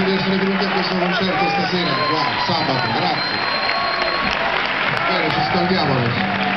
tutti di essere venuti a questo concerto stasera, qua, sabato, grazie. Bene, ci scaldiamo adesso.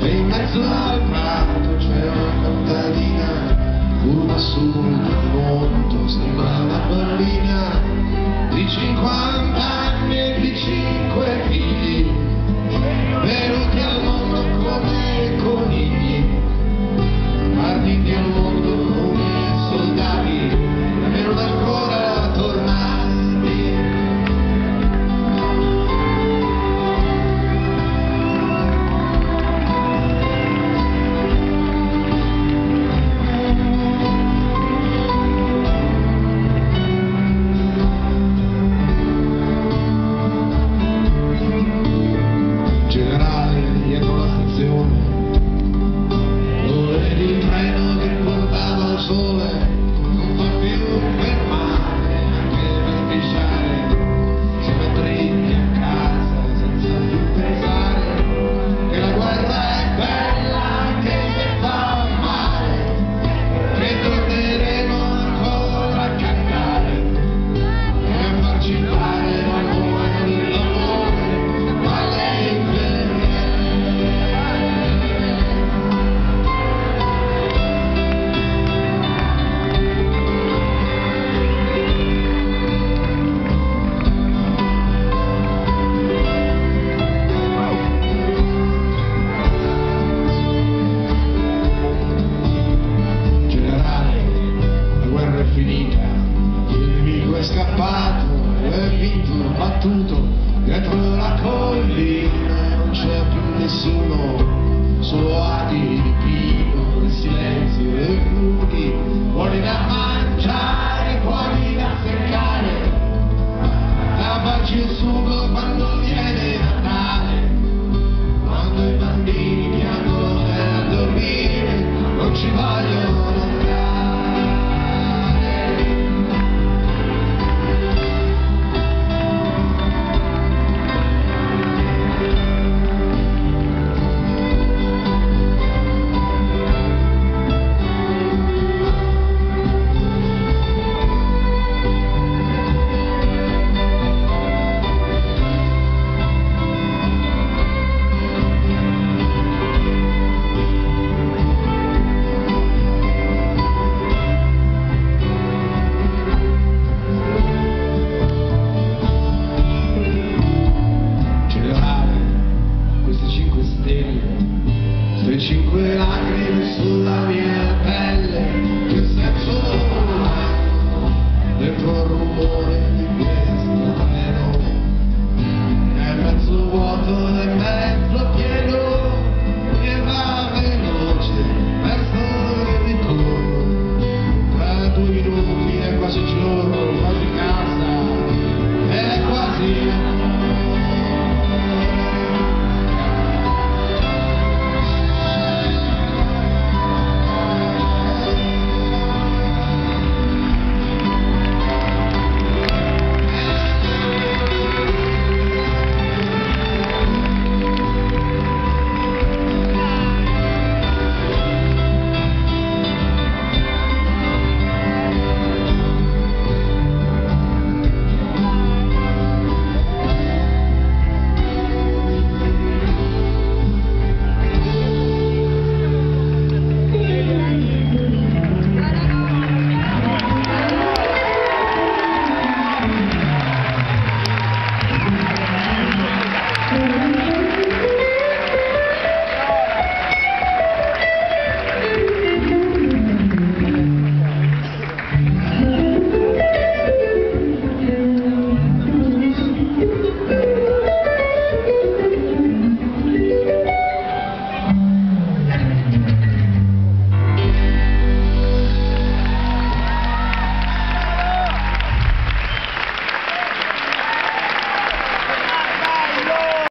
e in mezzo al prato c'è una contadina curva sul tramonto sembrava bambina di 50 anni e di 50 Shivaya